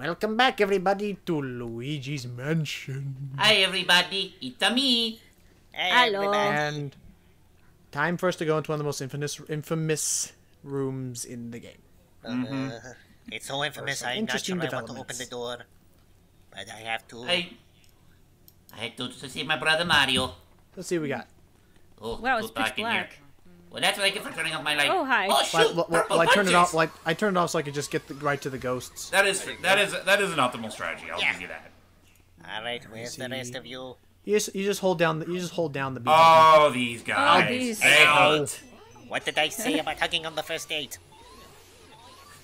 Welcome back, everybody, to Luigi's Mansion. Hi everybody, it's a me. Hello. And time for us to go into one of the most infamous, infamous rooms in the game. Uh, it's so infamous, I'm not sure I want to open the door. But I have to. I I had to, to see my brother Mario. Let's see what we got. Oh, Wow, it's pitch dark here. black. Well, that's what I get for turning off my light. Oh, hi. Oh shoot! Well, well, well, purple I turned it off. Like I turned it off so I could just get the, right to the ghosts. That is that is that is an optimal strategy. I'll Yeah. give you that. Alright, where's the rest of you? You just you just hold down the you just hold down the B oh, oh, these guys. these. They hate. What did I say about hugging on the first date?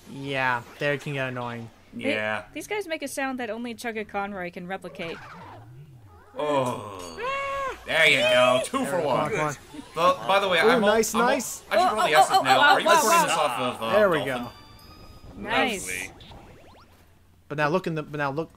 Yeah, there can get annoying. They- Yeah. These guys make a sound that only Chuggaaconroy can replicate. Oh. Ah. There you go. Two for Come on, one. come on. The- by the way, Ooh, I'm nice, I'm al- nice. I should Oh, probably oh, ask this oh, now. oh, Are you wow, recording this off of? Uh, There we Dolphin? go. Nice. Lovely. But now look in the but now look.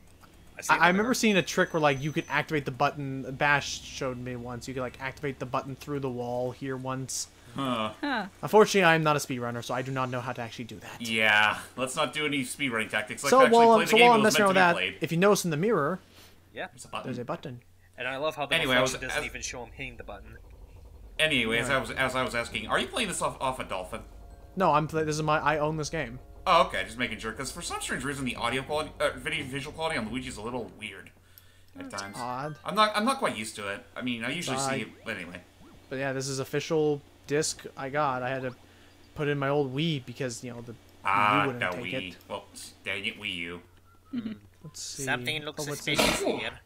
I, I, remember seeing a trick where like you could activate the button. Bash showed me once. You could like activate the button through the wall here once. Huh. Huh. Unfortunately, I'm not a speedrunner, so I do not know how to actually do that. Yeah. Let's not do any speedrunning tactics. Let's so actually while play I'm, the so game while it I'm messing around with that, played. if you notice in the mirror, Yeah. There's a button. there's a button. And I love how the Anyway, I was- doesn't as- even show him hitting the button. Anyway, as I was as I was asking, are you playing this off off a Dolphin? No, I'm. pla- This is my. I own this game. Oh, okay. Just making sure, because for some strange reason, the audio quality, uh, video visual quality on Luigi's a little weird at times. odd. I'm not. I'm not quite used to it. I mean, I usually I- see it, but anyway. But yeah, this is official disc I got. I had to put in my old Wii because you know the Ah, Wii wouldn't no take Wii. it. Well, dang it, Wii U. Let's see. Something looks Oh, suspicious here.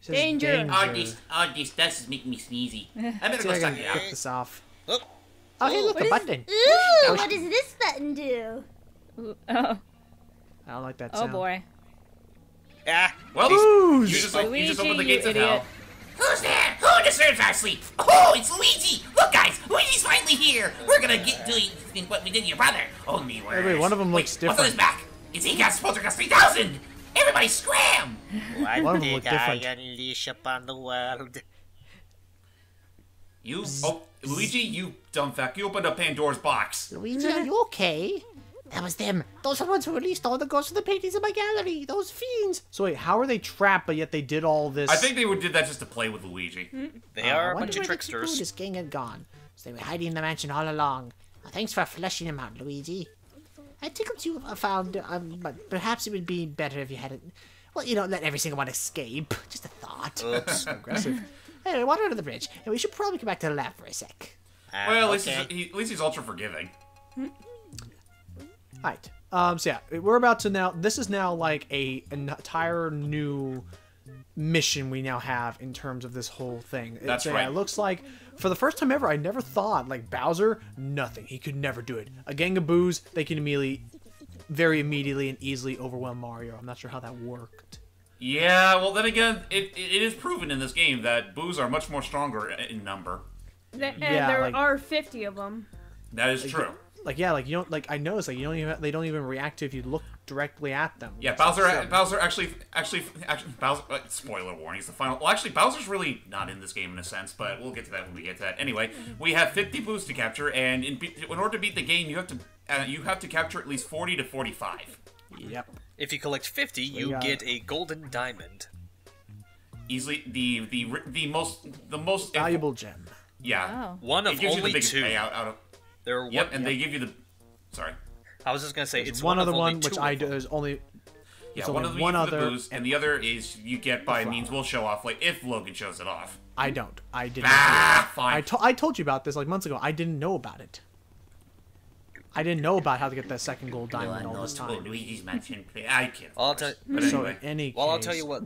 It says Danger. Oh, this, oh, this dust is making me sneezy. I better See go if suck it out. flip this off. Look, Oh, hey, look, What a button. Ooh, what does this button do? Ooh, Oh, I don't like that oh boy. ah, Well, Booze! you just, op- you just Luigi, opened the gates of idiot. hell. Who's there? Who disturbs our sleep? Oh, it's Luigi! Look, guys, Luigi's finally here. We're gonna get doing what we did to your brother. Only worse. wait, one of 'em Wait, looks What's on his back? It's Egas Poltergust 3000. Everybody scram! what One of did look I different. unleash upon the world? You, oh, Luigi, you dumb fuck! You opened up Pandora's box. Luigi, are you okay? That was them. Those are the ones who released all the ghosts of the paintings in my gallery. Those fiends. So wait, how are they trapped, but yet they did all this? I think they would did that just to play with Luigi. They Uh, are I a wonder bunch of where the people tricksters. This gang had gone. So they were hiding in the mansion all along. Well, thanks for fleshing them out, Luigi. I think what you have found, um, but perhaps it would be better if you hadn't. Well, you don't let every single one escape. Just a thought. Oops. Aggressive. Anyway, water under the bridge, and we should probably come back to the lab for a sec. Ah, Well, at least, okay. he's, he, at least he's ultra forgiving. Alright. Um, so yeah, we're about to now. This is now like a an entire new mission we now have in terms of this whole thing. That's uh, right. It looks like for the first time ever, I never thought like Bowser, nothing. He could never do it. A gang of boos, they can immediately, very immediately and easily overwhelm Mario. I'm not sure how that worked. Yeah, well, then again, it, it, it is proven in this game that boos are much more stronger in number. Th- and Yeah, there like- are 50 of them. That is true. Like yeah, like you don't like I noticed like you don't even they don't even react to if you look directly at them. Yeah, Bowser. Bowser actually, actually, actually, Bowser. Uh, spoiler warning: he's the final. Well, actually, Bowser's really not in this game in a sense, but we'll get to that when we get to that. Anyway, we have 50 boos to capture, and in, in order to beat the game, you have to uh, you have to capture at least 40 to 45. Yep. If you collect 50, you got get a golden diamond. Easily, the the the most the most Valuable gem. Yeah, Oh. One of only the biggest two. payout out of. There are one, Yep, one, and they give you the. Sorry. I was just gonna say it's one, one, other of only one which I do them. is only Yeah, It's one only of them one you other- the booze, and the other is you get by means we'll show off, like if Logan shows it off. I don't. I didn't. Ah, I, fine. to- I told you about this like months ago. I didn't know about it. I didn't know about how to get that second gold diamond all this time. Luigi's Mansion. I can't. I'll tell- But So anyway, in any Well, I'll tell you what-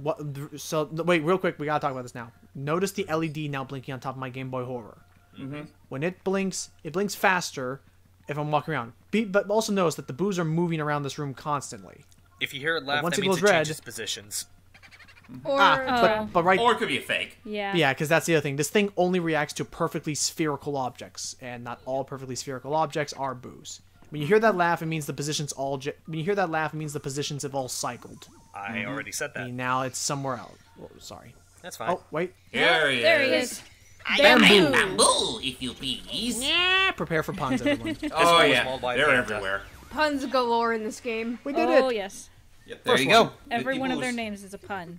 So wait, real quick, we gotta talk about this now. Notice the LED now blinking on top of my Game Boy Horror. Mm-hmm. When it blinks, it blinks faster if I'm walking around. Be, but also notice that the boos are moving around this room constantly. If you hear it laugh, once that it means goes it red- positions. Or Ah, Oh. but but right. or it could be a fake. Yeah. Yeah, because that's the other thing. This thing only reacts to perfectly spherical objects, and not all perfectly spherical objects are boos. When you hear that laugh, it means the positions all. Ge- when you hear that laugh, it means the positions have all cycled. I already said that. And now it's somewhere else. Oh, sorry. That's fine. Oh wait. There he There he is. Is. Bamboo. Bamboo, if you please. Yeah, prepare for puns, everyone. Oh yeah, mauled by a they're everywhere. puns galore in this game. we did oh it. yes. Yep, There you go. Every one of their names is a pun.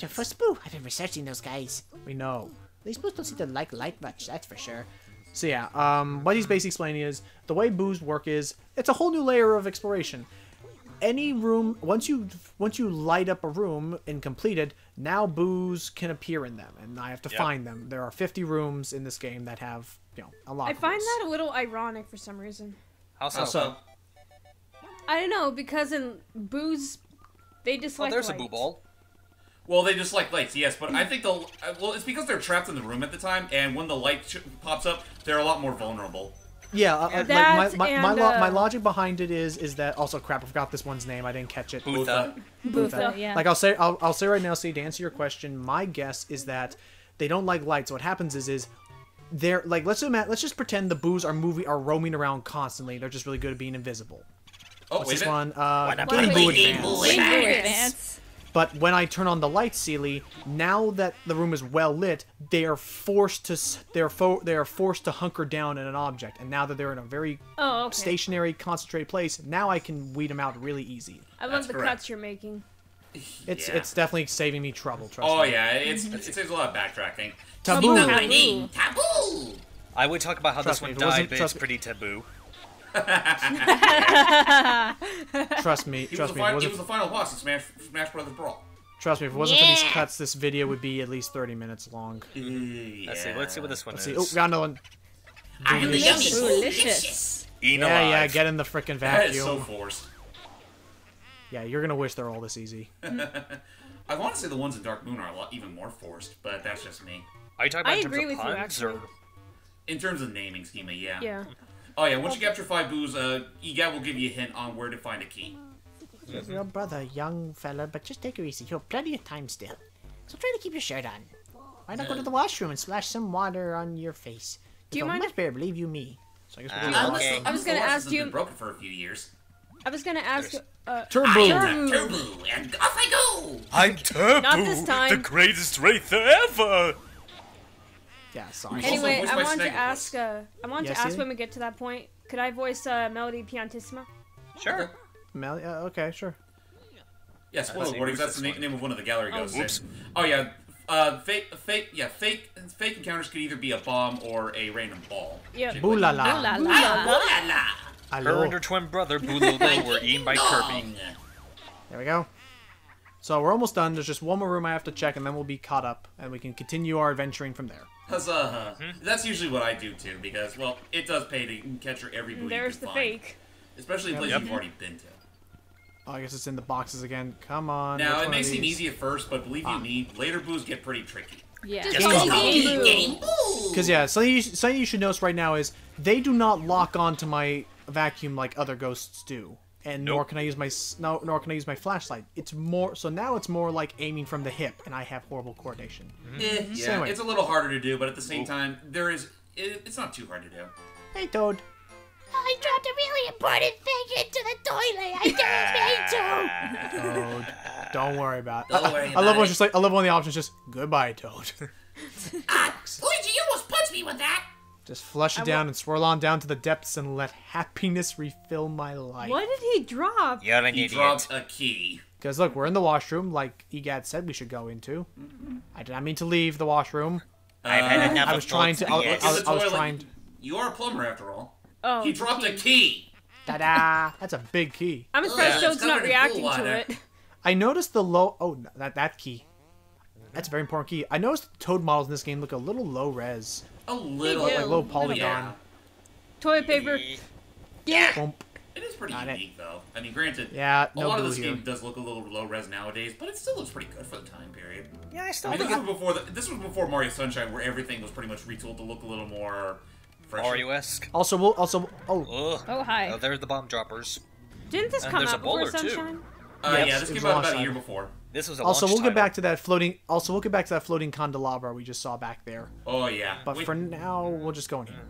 Your first boo. I've been researching those guys. We know. These boos don't seem to like light much, that's for sure. So yeah, um, what he's basically explaining is the way boos work is it's a whole new layer of exploration. Any room once you once you light up a room and complete it, now boos can appear in them, and I have to Yep. find them. There are 50 rooms in this game that have you know a lot. Of I find those. that a little ironic for some reason. How so? How so? I don't know because in booze, they Oh, dislike. there's a boo ball. Well, they just like lights, yes, but I think the uh, well, it's because they're trapped in the room at the time, and when the light sh- pops up, they're a lot more vulnerable. Yeah, uh, uh, like That my my, my, and, lo- my uh, logic behind it is is that also crap. I forgot this one's name. I didn't catch it. Bootha. Bootha, yeah. Like I'll say, I'll, I'll say right now, see to answer your question, my guess is that they don't like lights. What happens is, is they're like let's ima- let's just pretend the boos are movie are roaming around constantly. They're just really good at being invisible. Oh, What's wait this a minute. one? Uh, What a Game buddy. Boo Game Advance. Boo Advance. Advance. But when I turn on the light, Sealy, now that the room is well lit, they are forced to they're fo they are forced to hunker down in an object. And now that they're in a very Oh, okay. stationary, concentrated place, now I can weed them out really easy. I love That's the correct. cuts you're making. It's Yeah. it's definitely saving me trouble. Trust Oh me. yeah, it's mm-hmm. it saves a lot of backtracking. Taboo. Know my name. Taboo. I would talk about how Trust this me, one if died, but it's trust pretty taboo. Trust me. He Trust me. If it final, he wasn't the final boss in Smash Smash Brothers Brawl. Trust me, if it wasn't for these cuts, this video would be at least 30 minutes long. Yeah. Let's see. Let's see what this one Let's is. see. Oh, got another one. I am yummy Delicious. Eat Yeah, yeah, get in the frickin' That is so forced. Yeah, you're gonna wish they're all this easy. I want to say the ones in Dark Moon are a lot even more forced, but that's just me. Are you talking about I in terms agree of with you, puns, actually. or In terms of naming schema, yeah. Yeah. Oh yeah, once you capture five boos, uh, EGAT will give you a hint on where to find a key. Your brother, young fella, but just take it easy. You have plenty of time still. So try to keep your shirt on. Why not go to the washroom and splash some water on your face? Do you You'll mind much better believe you me. So I guess we'll Ah, Uh, okay. I was gonna ask hasn't you- been broken for a few years. I was gonna ask. Uh, Turbo. I Turbo. Turbo, and off I go. I'm Turbo, Not this time. the greatest wraith ever. Yeah, sorry. Anyway, I by wanted to ask. Uh, I wanted Yeah, to ask Celia? when we get to that point. Could I voice uh, Melody Piantissima? Sure. Mel- yeah, okay, sure. Yeah, spoiler see, warnings. That's the this na- one? name of one of the gallery Oh, ghosts. Oops. Oh yeah, uh, fake, fake, yeah, fake, fake encounters could either be a bomb or a random ball. Yeah. Shit Boo la like- la. La Ah, la. ooh la la. Her and her twin brother Bulolo were eaten by Kirby. There we go. So we're almost done. There's just one more room I have to check, and then we'll be caught up, and we can continue our adventuring from there. Huzzah! Hmm? That's usually what I do too, because well, it does pay to capture every boo There's you the can find, fake. especially in places Yep. you've already been to. Oh, I guess it's in the boxes again. Come on. Now it may seem easy at first, but believe you me, later boos get pretty tricky. Yeah. Just Game like Game Boo. Because yeah, something you, something you should notice right now is they do not lock onto my vacuum like other ghosts do, and nor can I use my no, nor can I use my flashlight. It's more so now it's more like aiming from the hip, and I have horrible coordination. Eh, yeah, Anyway. it's a little harder to do, but at the same time, there is it, it's not too hard to do. Hey Toad, I dropped a really important thing into the toilet. I didn't mean to. Toad, don't worry about. Don't I, worry I about love when it. just like I love when the options just goodbye Toad. Ah, Luigi, you almost punched me with that. Just flush it down and swirl on down to the depths and let happiness refill my life. What did he drop? You're an He idiot. dropped a key. Because look, we're in the washroom, like Egad said we should go into. I did not mean to leave the washroom. I've had uh, enough I was trying to. I, both I, I was, I was trying. To, You are a plumber after all. Oh, He dropped a key. ta-da! That's a big key. I'm surprised Yeah, Toad's not reacting pool to it. I noticed the low. Oh, no, that that key. That's a very important key. I noticed the Toad models in this game look a little low res, A little. do. like low Little polygon. Yeah. Toilet paper. Bump. It is pretty Got it. unique, though. I mean, granted, Yeah, a lot of this here. game does look a little low res nowadays, but it still looks pretty good for the time period. Yeah, I I still mean, this think was before the, this was before Mario Sunshine, where everything was pretty much retooled to look a little more fresh. Mario-esque. Also, we'll also. Oh, Ugh. Oh, hi. Oh, there's the bomb droppers. Didn't this And come out before bowler, too. Sunshine? Uh, Yes, yeah, it this came out launched about a year on- before. This was a also, we'll get back to that floating. Also, we'll get back to that floating candelabra we just saw back there. Oh yeah. But Wait, for now, we'll just go in here.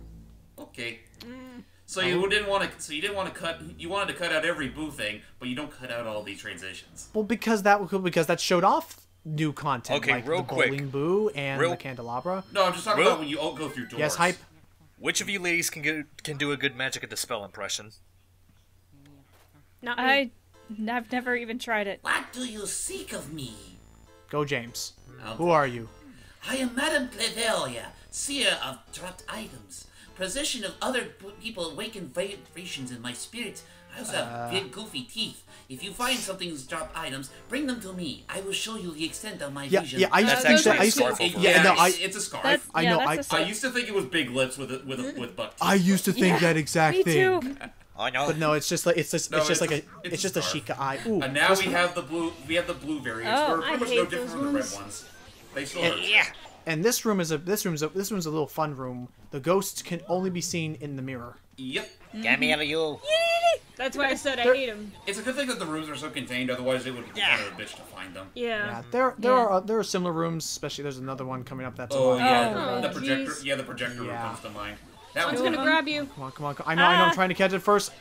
Mm. okay. Mm. So you didn't want to. So you didn't want to cut. You wanted to cut out every boo thing, but you don't cut out all the transitions. Well, because that because that showed off new content Okay, like real the quick. booling boo and Real- the candelabra. No, I'm just talking Really? about when you all go through doors. Yes, hype. Which of you ladies can get, can do a good magic at the spell impression? Not me. I I've never even tried it. What do you seek of me? Go, James. Okay. Who are you? I am Madame Clairvoya, seer of dropped items. Possession of other people awaken vibrations in my spirit. I also Uh. have big goofy teeth. If you find something's dropped items, bring them to me. I will show you the extent of my Yeah, vision. yeah. I used to think that. I used to. scarf over Yeah, no, I. it's, it's a scarf. That's, I yeah, know, That's I- a I used to think it was big lips with a, with a, with buck teeth. I used to think Yeah, that exact Me thing. Too. Oh no. But no, it's just like it's just No, it's just it's like a- a it's it's just a scarf. Sheikah eye. Ooh, And now we one- have the blue. We have the blue variants. Oh, They're I pretty much hate no those different from the red ones. ones. They still It- hurt. Yeah. And this room is a this room's a this room's a little fun room. The ghosts can only be seen in the mirror. Yep. Get me out of you. That's why I said I hate them. It's a good thing that the rooms are so contained. Otherwise, it would be Yeah. kind of a bitch to find them. Yeah. Yeah, there there Yeah. are uh, there are similar rooms. Especially there's another one coming up. That's a Oh lot. yeah, Oh, the projector. jeez. Yeah, the projector room Yeah. comes to mind. That One's one's gonna grab you. Come on, come on. come- I know, I know. I'm Ah. trying to catch it first.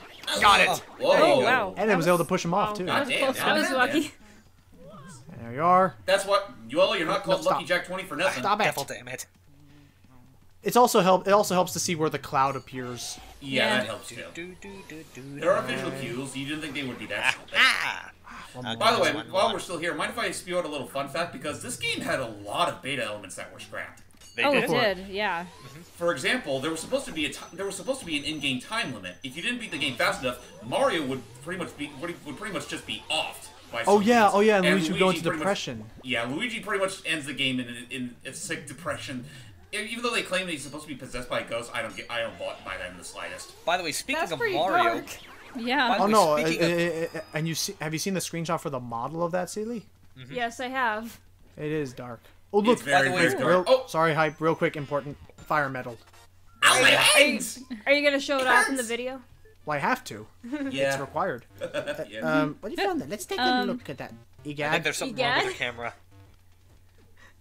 Got it. Whoa! Oh, wow. And it was able to push him off too. God damn, I was lucky. man. There you are. That's what. Well, you're not called No. Lucky Jack Twenty for nothing. Stop it. Devil damn it. It's also help. It also helps to see where the cloud appears. Yeah, Yeah. that helps too. Do, do, do, do, There are visual cues. You didn't think they would be that simple. Ah. One By the way, One while more. we're still here, mind if I spew out a little fun fact? Because this game had a lot of beta elements that were scrapped. They Oh, did it for it. did. Yeah. For example, there was supposed to be a there was supposed to be an in-game time limit. If you didn't beat the game fast enough, Mario would pretty much be would, would pretty much just be offed. By Oh yeah, means. oh yeah, and Luigi would go into pretty much- depression. yeah, Luigi pretty much ends the game in, in, in a sick depression. Even though they claim that he's supposed to be possessed by a ghost, I don't get I don't buy buy that in the slightest. By the way, speaking That's of Mario, dark. Yeah. Oh no! Speaking uh, of- uh, uh, and you see, have you seen the screenshot for the model of that Sealy? Yes, I have. It is dark. Oh look, It's very By the way, very real. Oh, sorry, hype. Real quick, important fire medal. ow, my hands! Are you gonna show it off in the video? Well, I have to. It's required. yeah. Um, what you found there? Let's take a Um, look at that. I think there's something wrong with the camera.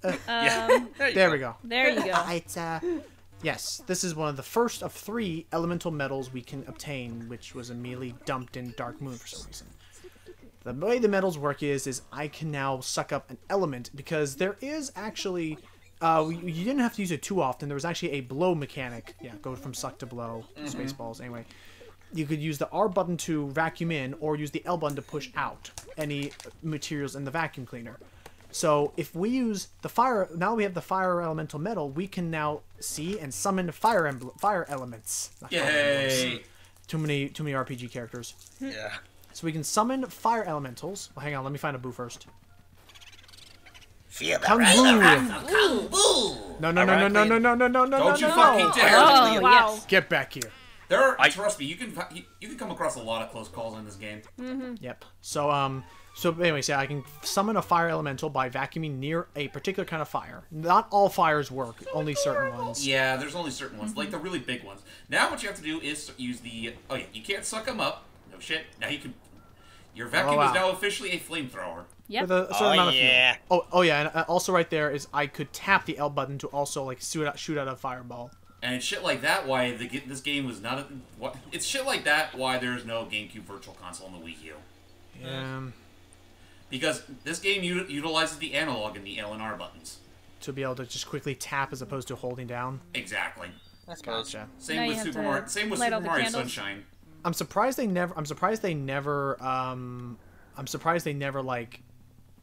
Um, There, you There go. we go. there you go. Uh, it's uh, yes, this is one of the first of three elemental medals we can obtain, which was immediately dumped in Dark Moon for some reason. The way the medals work is, is I can now suck up an element because there is actually, uh, you didn't have to use it too often. There was actually a blow mechanic. Yeah, go from suck to blow. Spaceballs. Anyway, you could use the R button to vacuum in, or use the L button to push out any materials in the vacuum cleaner. So if we use the fire, now we have the fire elemental medal, we can now see and summon fire fire elements. Not fire emblems. Yay! Too many, too many RPG characters. Yeah. So we can summon fire elementals. Well, hang on, let me find a boo first. Feel the Kung right- Boo! Kung Boo! No, no, no, no, no, no, no, no, no, no, Don't you no, fucking no. dare! Oh, Wow. yes. Get back here. There are, I- trust me, you can you, you can come across a lot of close calls in this game. Yep. So um, so anyways, yeah, I can summon a fire elemental by vacuuming near a particular kind of fire. Not all fires work, only certain ones. Yeah, there's only certain ones, like the really big ones. Now what you have to do is use the. Oh yeah, you can't suck them up. No shit. Now you can. Your vacuum Oh, is now officially a flamethrower. Yep. With a, a certain Oh, amount of yeah. fuel. Oh, oh yeah, and uh, also right there is I could tap the L button to also like shoot out, shoot out a fireball. And it's shit like that why the, this game was not. A, what it's shit like that why there's no GameCube Virtual Console on the Wii U Um, because this game u- utilizes the analog and the L and R buttons. to be able to just quickly tap as opposed to holding down. Exactly. I suppose. Gotcha. Same with Super to Mario. Same with Super Mario candles. Sunshine. I'm surprised they never. I'm surprised they never. Um, I'm surprised they never like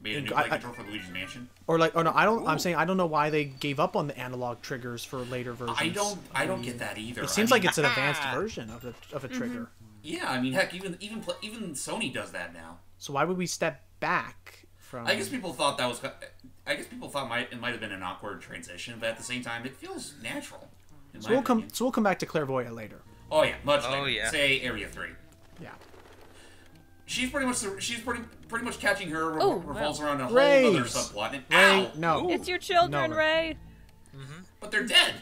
Made a new I- play I- control for Luigi's Mansion. or like. Oh no, I don't. I'm saying I don't know why they gave up on the analog triggers for later versions. I don't. I don't get that either. It seems I like it's an advanced version of a of a Mm-hmm. trigger. Yeah, I mean, heck, even even even Sony does that now. So why would we step back from? I guess people thought that was. I guess people thought might it might have been an awkward transition, but at the same time, it feels natural. So we'll come. So we'll come back to Clairvoyant later. Oh yeah, much Oh, later. yeah. Say Area Three. Yeah. She's pretty much the- she's pretty pretty much catching her re- Oh, revolves around a whole Rays. other subplot. And, Ray, ow! no. It's your children, No. Ray. Mm-hmm. But they're dead.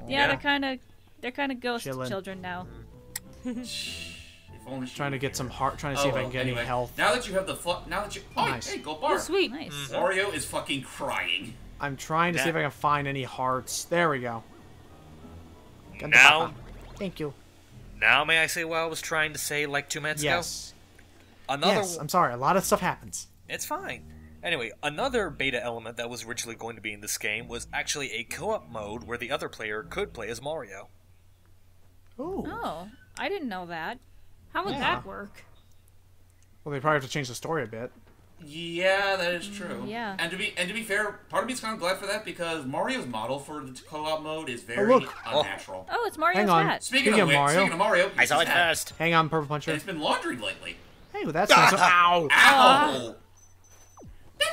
Yeah, Yeah. they're kind of they're kind of ghost Chillin'. children now. Mm-hmm. If only she Trying to get care. some heart. Trying to see Oh, if I can oh, get anyway, any health. Now that you have the fu- now that you oh Nice. hey go Oh, bar. sweet. Nice. Mm-hmm. Wario is fucking crying. I'm trying to see if I can find any hearts. There we go. Now. Thank you. Now may I say what I was trying to say like two minutes ago? Yes. Another. Yes. I'm sorry. A lot of stuff happens. It's fine. Anyway, another beta element that was originally going to be in this game was actually a co-op mode where the other player could play as Mario. Ooh. Oh, I didn't know that. How would Yeah. that work? Well, they probably have to change the story a bit. Yeah, that is true. Mm, yeah. And to be and to be fair, part of me is kind of glad for that because Mario's model for the co-op mode is oh, very look. unnatural. Oh. oh, it's Mario's Hang on. hat. Speaking, Speaking of, of which- Mario- speaking of Mario, I saw it hat. first. Hang on, Purple And Puncher. it's been laundried lately. Hey, well, that's nice. Ow! Ow!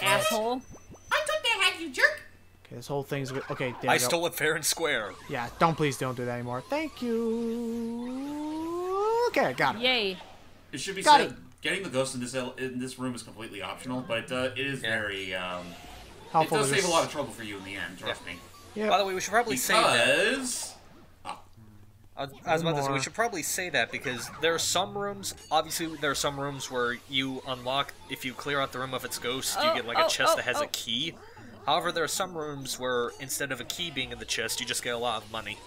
Asshole. I took that hat, you jerk. Okay, this whole thing's a bit. Okay, there I go. stole it fair and square. Yeah, don't please don't do that anymore. Thank you. Okay, got it. Yay. It should be Got said, it. Getting the ghost in this in this room is completely optional, but uh, it is Yeah. very. Um, it Helpful does to save a lot of trouble for you in the end. Trust me. Yep. By the way, we should probably say that. Because I was, I was about to say we should probably say that because there are some rooms. Obviously, there are some rooms where you unlock if you clear out the room of its ghost, you Oh, get like oh, a chest oh, that has oh. a key. However, there are some rooms where instead of a key being in the chest, you just get a lot of money.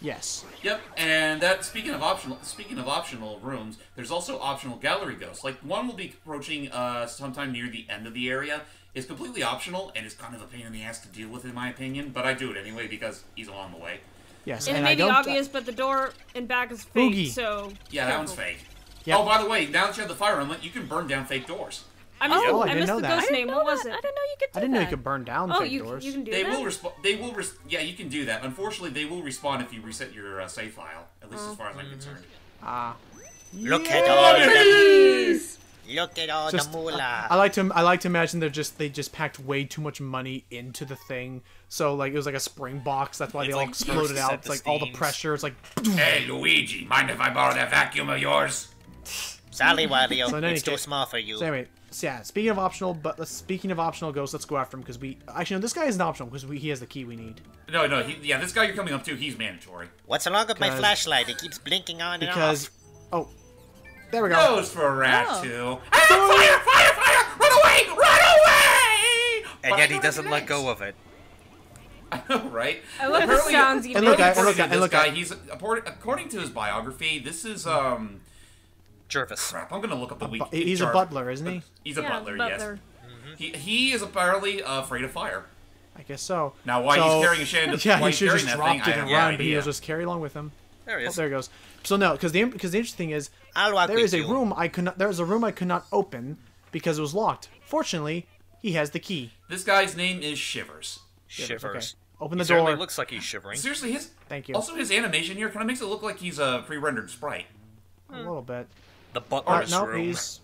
Yes. Yep, and that speaking of optional speaking of optional rooms, there's also optional gallery ghosts. Like one will be approaching uh sometime near the end of the area. It's completely optional and it's kind of a pain in the ass to deal with in my opinion, but I do it anyway because he's along the way. Yes. And it I may be don't. obvious, but the door in back is fake, Boogie. so. Yeah, that one's fake. Yep. Oh, by the way, now that you have the fire emblem, you can burn down fake doors. I missed, Oh, I I missed know the ghost didn't name. What was it? I didn't know you could do I didn't know you could burn down Oh, fake you, doors. you can do They that? will respawn. They will. Res- yeah, you can do that. Unfortunately, they will respond if you reset your uh, save file. At least as far as I'm concerned. Ah. Look at all the look at all Just- the moolah. I like to I like to imagine they're just they just packed way too much money into the thing. So like it was like a spring box. That's why It's they all exploded out. It's the like all the pressure. It's like Hey, Luigi, mind if I borrow that vacuum of yours? Sally Wario. So in any it's too small for you. So anyway, so yeah. Speaking of optional, but let's, speaking of optional ghosts, let's go after him because we actually no, this guy isn't optional because he has the key we need. No, no. He, yeah, this guy you're coming up to, he's mandatory. What's wrong with my flashlight? It keeps blinking on and off. Because oh, there we go. Goes for a rat Oh. too. Ah, fire! Fire! Fire! Run away! Run away! And Why yet he doesn't let go of it. I know, right? I love the Apparently- sounds you And look, I- and look, to and look, guy, he's according, according to his biography. This is um Jervis. crap. I'm gonna look up the week. Bu- He's a butler, isn't he? He's a yeah, butler, butler. yes. He he is apparently uh, afraid of fire. I guess so. Now, why so, he's carrying a shand- Yeah, he should carrying just that thing, dropped it have and no run, but he'll just carry along with him. There he Oh, is. there he goes. So no, because the because the interesting thing is I'll walk there with is a you. room I could not. There is a room I could not open because it was locked. Fortunately, he has the key. This guy's name is Shivers. Shivers. Okay. Open He the certainly door. looks like he's shivering. Seriously, his Thank you. Also, his animation here kind of makes it look like he's a pre-rendered sprite. a little bit. The Uh, butler's no, room. he's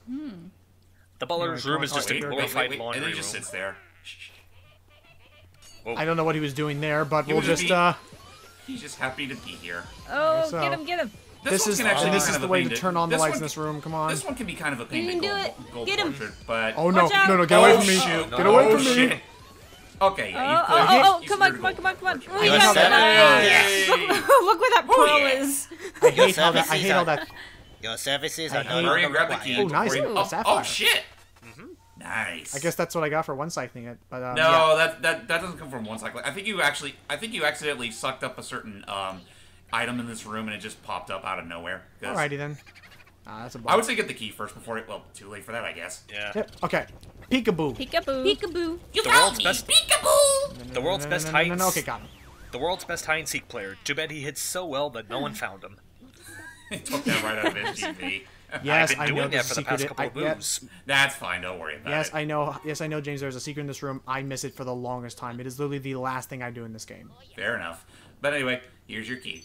The butler's room is Oh, just a Wait, wait, wait, glorified wait, laundry and he just sits there. Shh, shh. I don't know what he was doing there, but He we'll just just being- uh. He's just happy to be here. Oh, so. get him, get him. This one is can actually this is the way to turn on the lights in this room. Come on. This one can be kind of a pain You to can do it. gold Get him. tortured, but Oh no, no, no, get away Oh, from me! Get away Oh, from me! shit. Okay, yeah, Oh, you oh, cleared- oh, oh, come on, come on, come on, come on. torture. Oh, Your yeah, service- nice. Yes. Look where that Oh, pearl is. I hate all that. I hate all that. Your services I are hate- no Hurry longer and grab the key. Oh, nice. before you- Ooh, a Oh, sapphire. oh, shit! Nice. I guess that's what I got for one cycling it. But um, No, yeah. that that that doesn't come from one cycle. I think you actually, I think you accidentally sucked up a certain um, item in this room and it just popped up out of nowhere. Alrighty then. Ah, that's a bug. I would say get the key first before it. Well, too late for that, I guess. Yeah. Yep. Okay. Peekaboo. Peekaboo. Peekaboo. You The found world's me. best- Peekaboo. The world's No, best no, no, hide no, no, Okay, got him. The world's best hide and seek player. Too bad he hid so well that no one found him. Took that right out of SGV. Yes, I've been I know doing there's that for the secret. past in- couple I- of yeah, moves. That's fine. Don't worry about Yes, it. I know. Yes, I know, James. There's a secret in this room. I miss it for the longest time. It is literally the last thing I do in this game. Fair enough. But anyway, here's your key.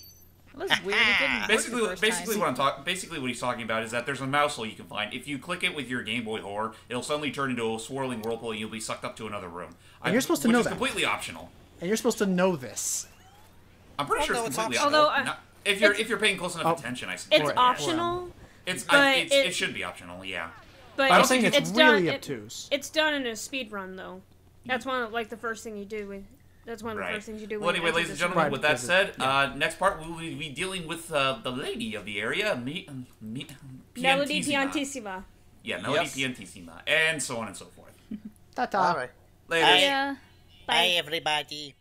That was weird. It didn't work Basically, the first basically time. what I'm talking, basically what he's talking about is that there's a mouse hole you can find. If you click it with your Game Boy Horror, it'll suddenly turn into a swirling whirlpool, and you'll be sucked up to another room. I- you're supposed to which know is that. completely optional. And you're supposed to know this. I'm pretty sure no, it's it's completely optional. optional. Although, uh, Not- if you're it's- if you're paying close enough Oh. attention, I suppose. It's Right. optional, It's, but I, it's it, it- should be optional. Yeah. but I I'm don't saying think it's, it's done- really it- obtuse. it's done in a speed run though. That's one of like the first thing you do. With, that's one of the Right. first things you do. Well, when you anyway, enter ladies and gentlemen, Right, with that said, yeah. uh, next part we will be dealing with uh, the lady of the area, me, me, Melody Piantissima. Piantissima. Yeah, Melody Yes. Piantissima, and so on and so forth. Ta-ta. All right. Later. Bye. Yeah. Bye, everybody.